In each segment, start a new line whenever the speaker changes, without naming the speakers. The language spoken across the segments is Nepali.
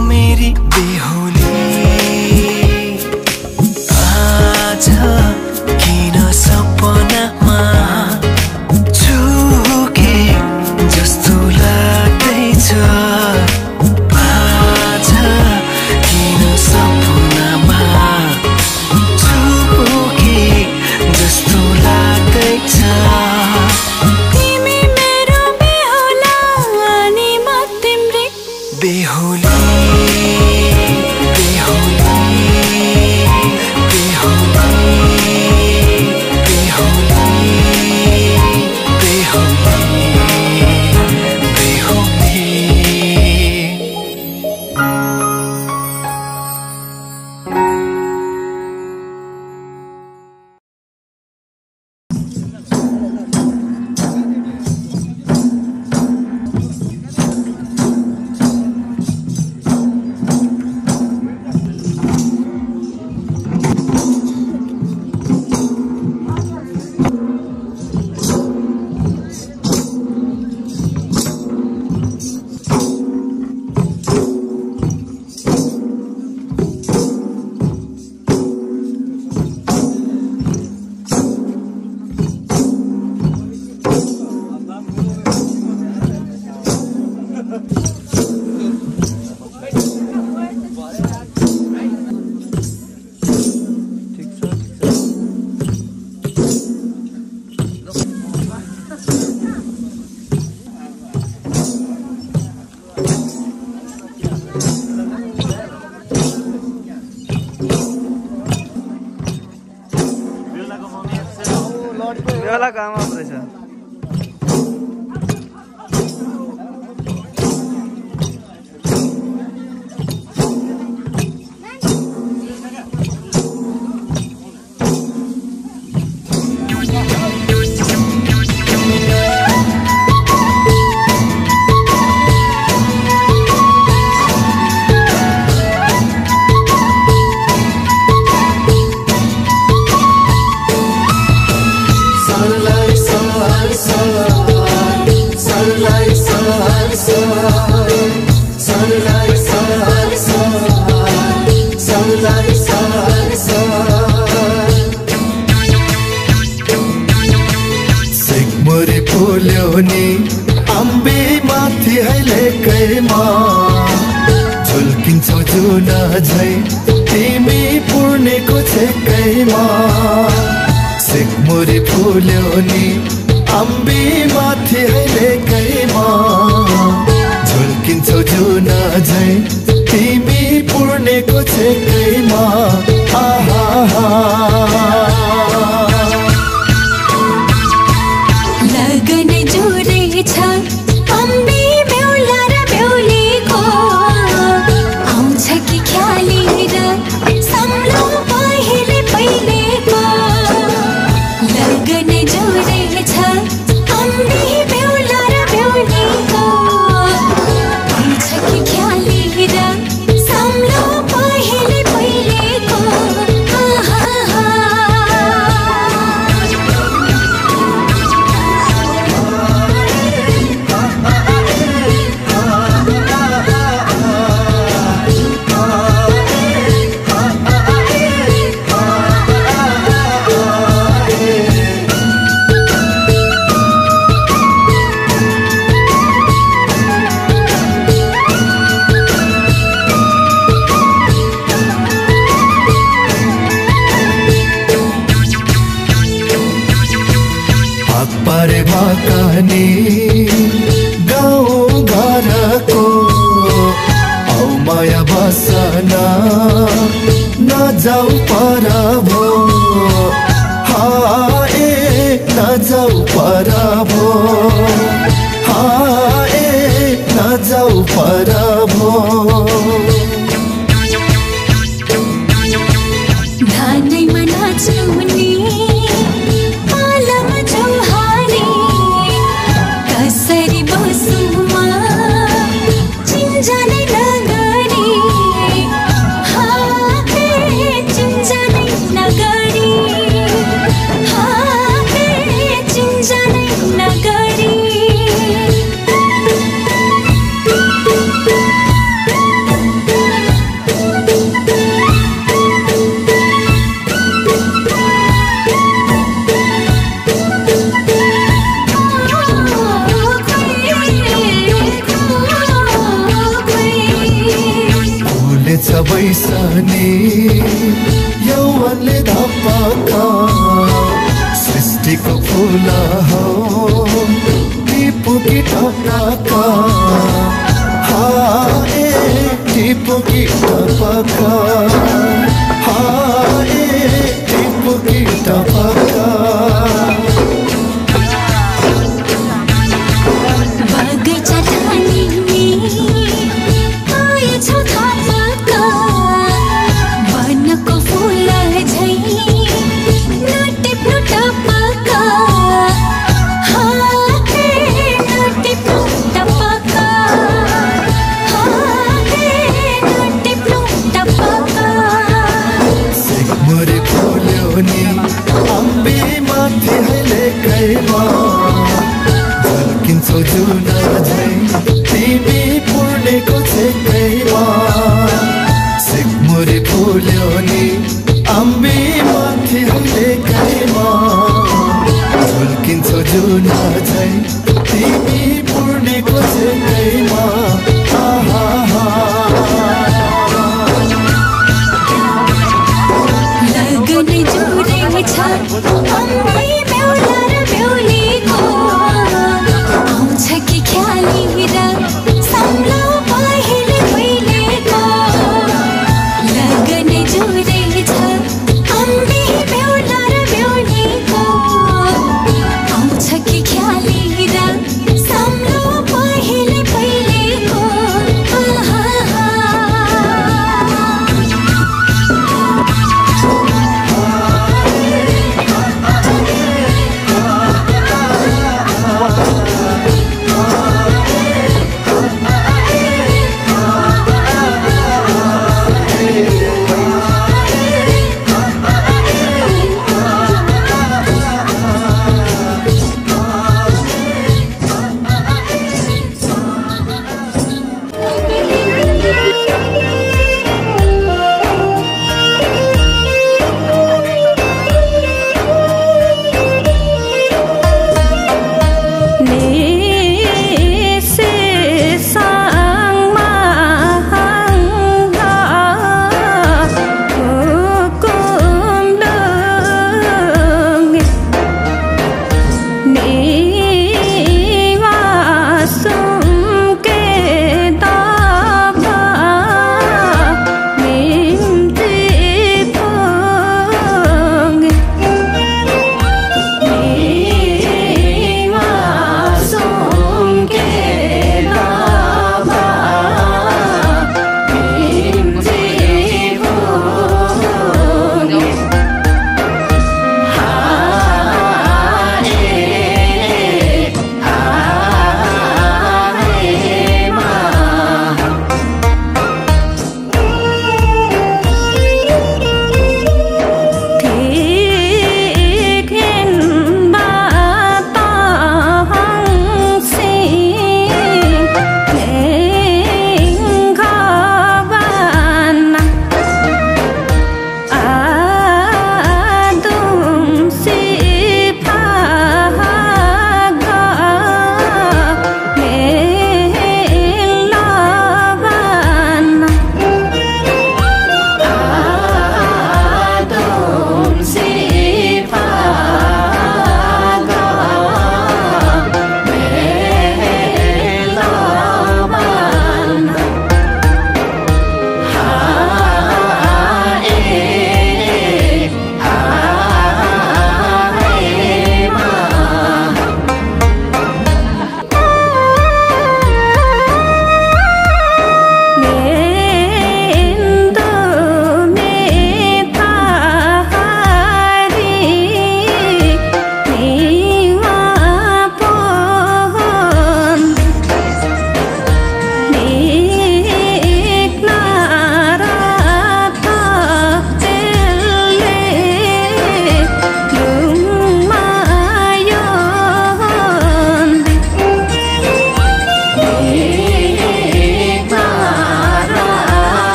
मेरी
बेला
नि
गाउँ घरको औ माया बसना नजाऊ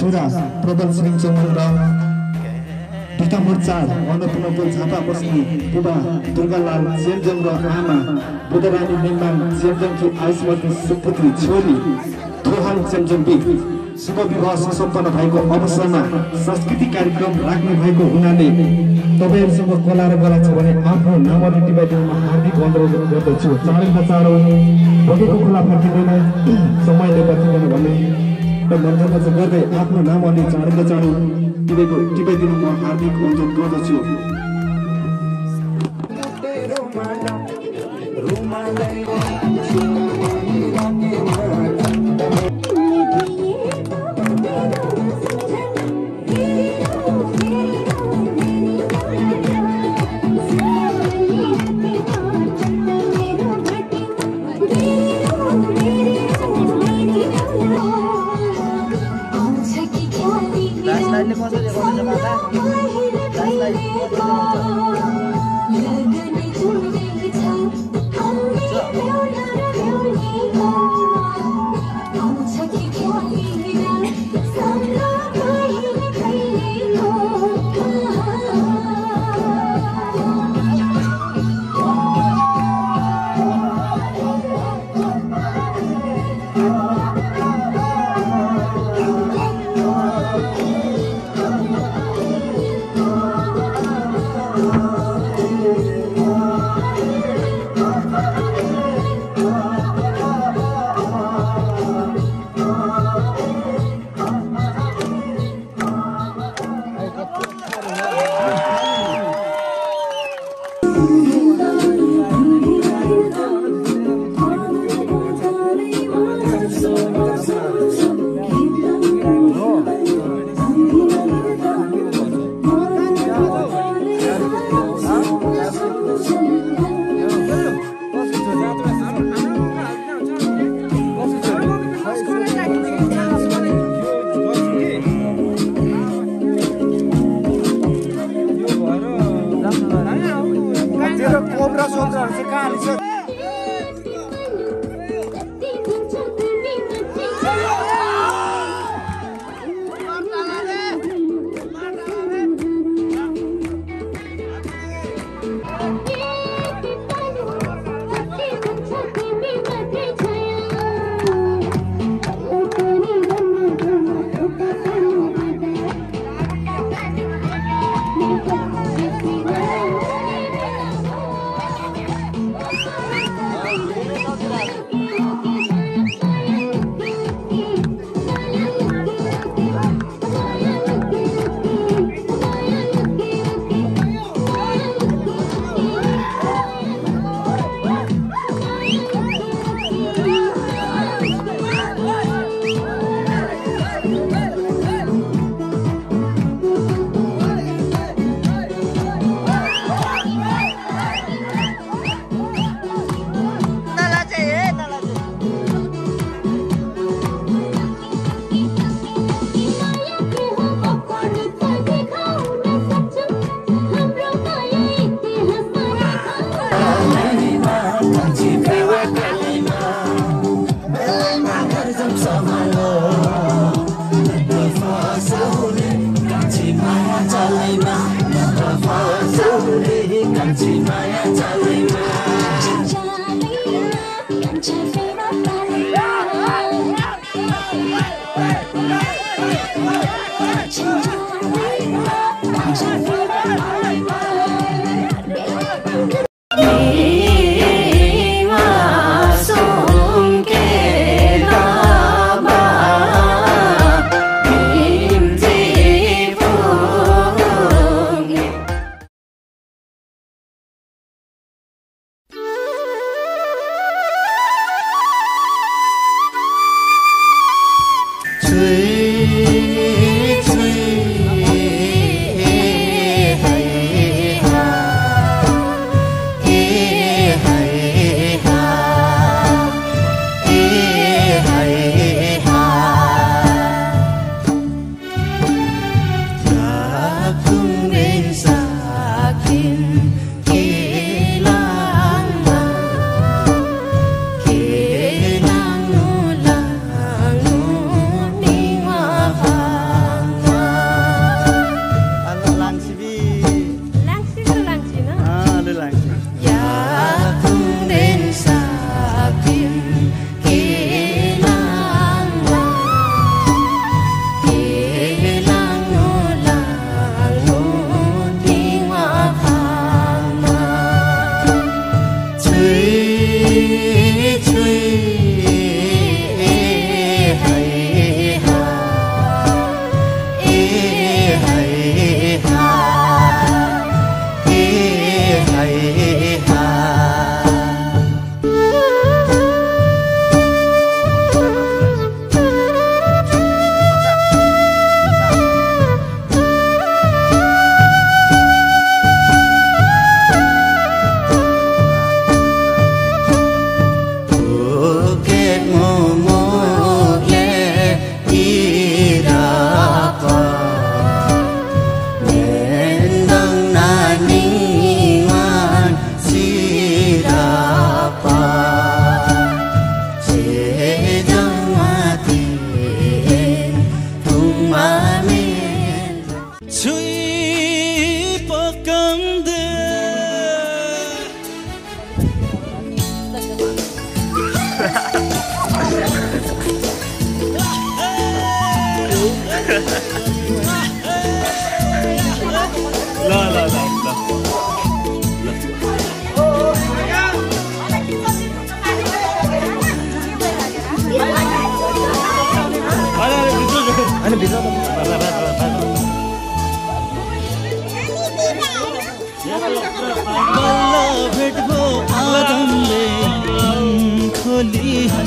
छोरा प्रबल सिरिङ चोङमाङ र पितामोर चाड अन्नपूर्ण पुल झापा बस्ने बुबा दुर्गालाल चेन्जोङ र आमा बुधरानी नेङमाङ चेन्जोङकी आयुष्मती सुपुत्री छोरी थोहाङ बी शुभ विवाह सुसम्पन्न भएको अवसरमा सांस्कृतिक कार्यक्रम राख्नु भएको हुनाले तपाईँहरूसँग कला र गला छ भने आफ्नो नामहरू टिपाइदिनुमा हार्दिक अनुरोध गर्दछु चाँडैमा चाँडो बगेको खोला फर्किँदैन समयले बचिँदैन भन्ने र चाहिँ गर्दै आफ्नो नामहरूले चाँडैमा चाँडो टिपेको टिपाइदिनु म हार्दिक अनुरोध गर्दछु।
लाइटले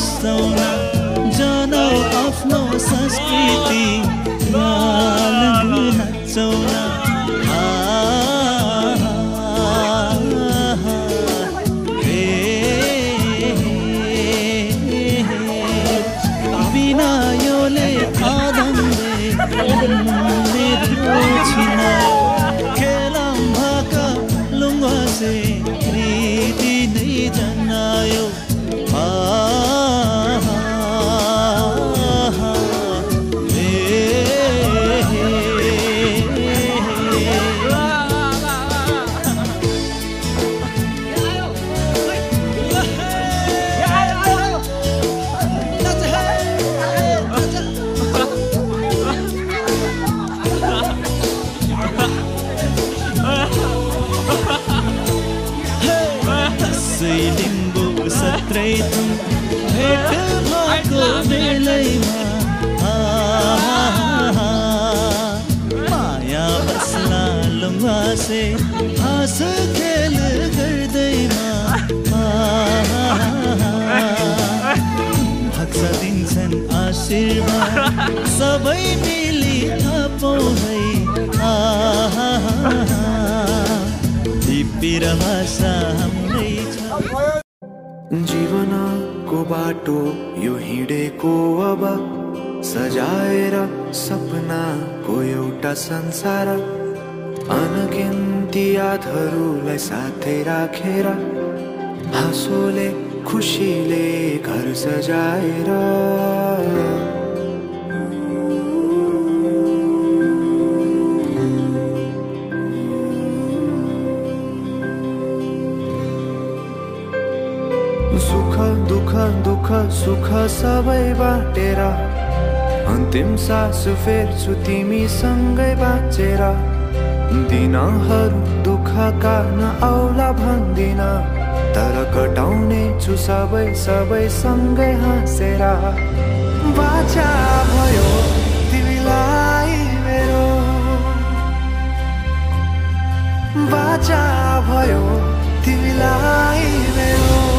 खोली हँसाउन जनौ आफ्नो संस्कृति गान दसैँ लिम्बू सत्रै तुम भेट भएको बेलैमा। माया बस्ला लुङ्गा से हाँस खेल गर्दैमा। भक्स दिन्छन् आशीर्वाद सबै मिली है
जीवनको बाटो, यो हिँडेको अब। सजाएर सपना को एउटा संसार। अनगिन्ती यादहरूलाई साथै राखेर हाँसोले खुसीले घर सजाएर सुख दुःख दुःख सुख सबै बाँटेर। अन्तिम सास फेर्छु तिमीसँगै बाँचेर। दिनहरू दुःखका आउला भन्दिन। तर कटाउने छु सबै सबै सँगै हाँसेर। बाचा भयो तिमीलाई मेरो। बाचा भयो तिमीलाई मेरो।